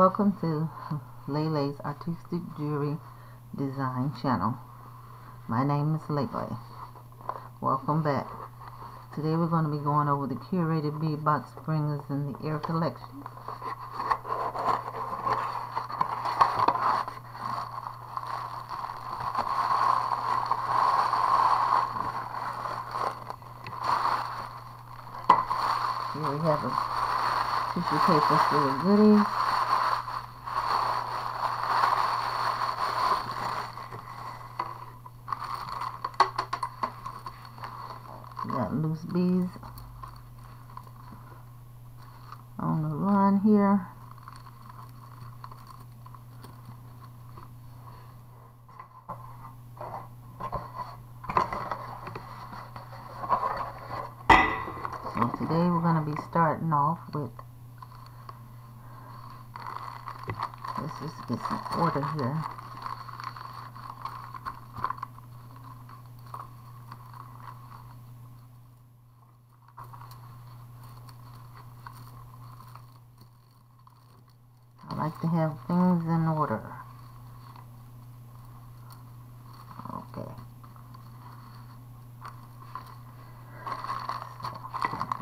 Welcome to Lele's Artistic Jewelry Design channel. My name is Lele. Welcome back. Today we're going to be going over the curated bead box spring is in the Air collection. Here we have a tissue paper full goodies. Got loose beads on the run here. So today we're going to be starting off with, let's just get some order here. Like to have things in order. Okay.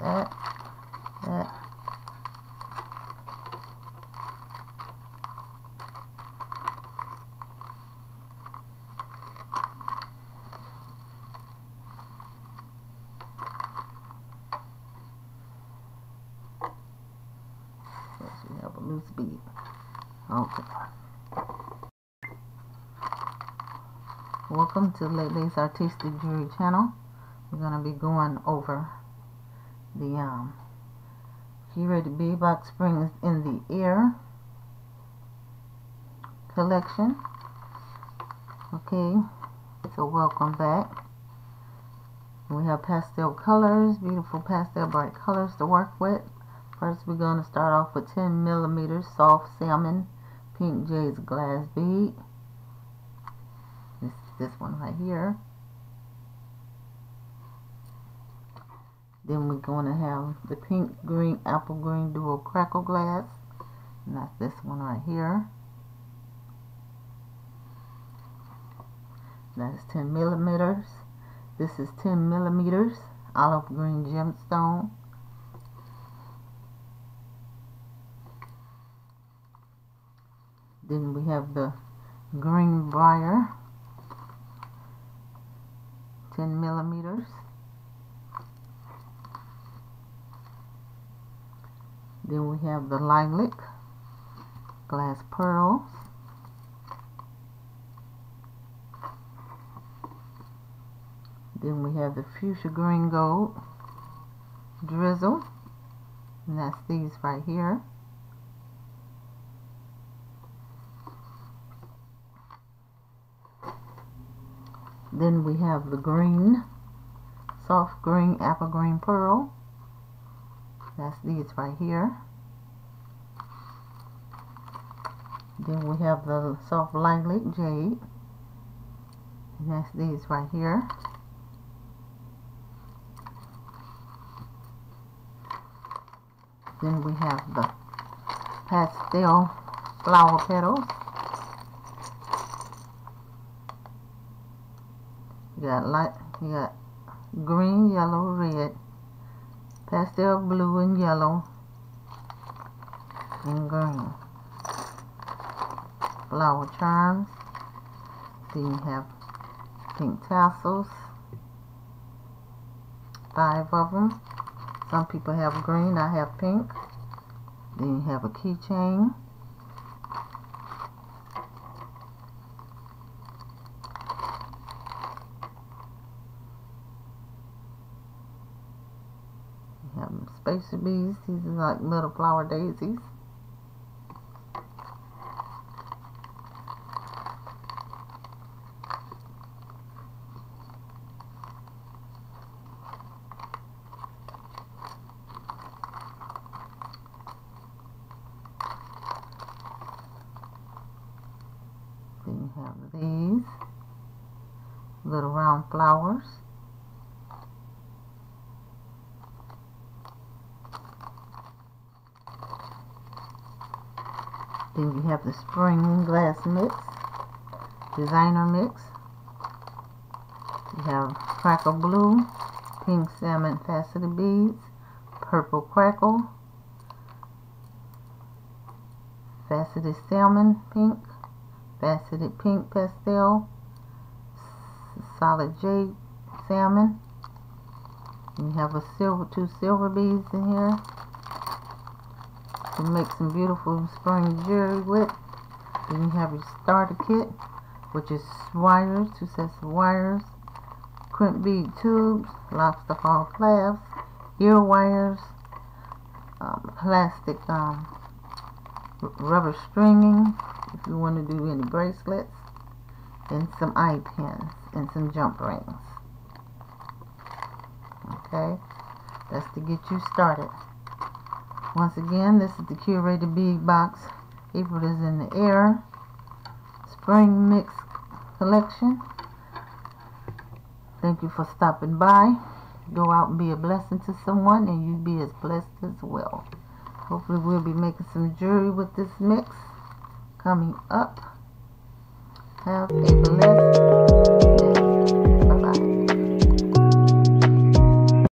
That, that. A loose bead. Okay. Welcome to Lele's Artistic Jewelry channel. We're going to be going over the um, curated bead box springs in the air collection. Okay, so welcome back. We have pastel colors, beautiful pastel bright colors to work with. First, we're going to start off with 10 millimeters soft salmon pink jades glass bead. This this one right here. Then we're going to have the pink green apple green dual crackle glass. And that's this one right here. That is 10 millimeters. This is 10 millimeters olive green gemstone. Then we have the green briar, 10 millimeters. Then we have the lilac, glass pearls. Then we have the fuchsia green gold, drizzle, and that's these right here. Then we have the green, soft green apple green pearl. That's these right here. Then we have the soft lilac jade. And that's these right here. Then we have the pastel flower petals. Got light, you got green, yellow, red, pastel blue and yellow, and green. Flower charms. Then you have pink tassels. Five of them. Some people have green, I have pink. Then you have a keychain. Have spacer beads. These are like little flower daisies. Then you have these little round flowers. Then you have the spring glass mix, designer mix. You have crackle blue, pink salmon faceted beads, purple crackle, faceted salmon pink, faceted pink pastel, solid jade salmon. You have a silver, two silver beads in here to make some beautiful spring jewelry with. Then you have your starter kit, which is wires, two sets of wires, crimp bead tubes, lobster claw clasps, ear wires, um, plastic um, rubber stringing if you want to do any bracelets, and some eye pins and some jump rings. Okay, that's to get you started. Once again, this is the curated bead box. April is in the air. Spring mix collection. Thank you for stopping by. Go out and be a blessing to someone and you be as blessed as well. Hopefully we'll be making some jewelry with this mix coming up. Have a blessed